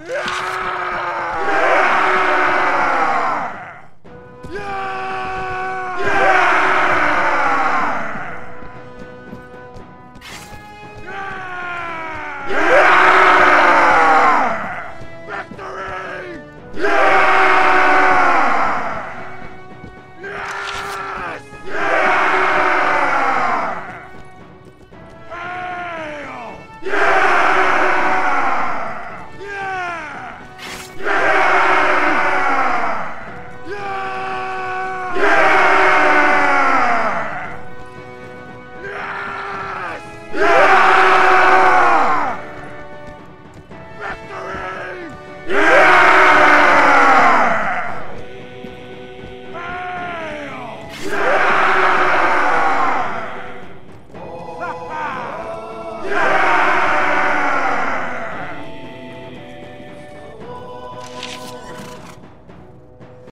Yeah! Yeah!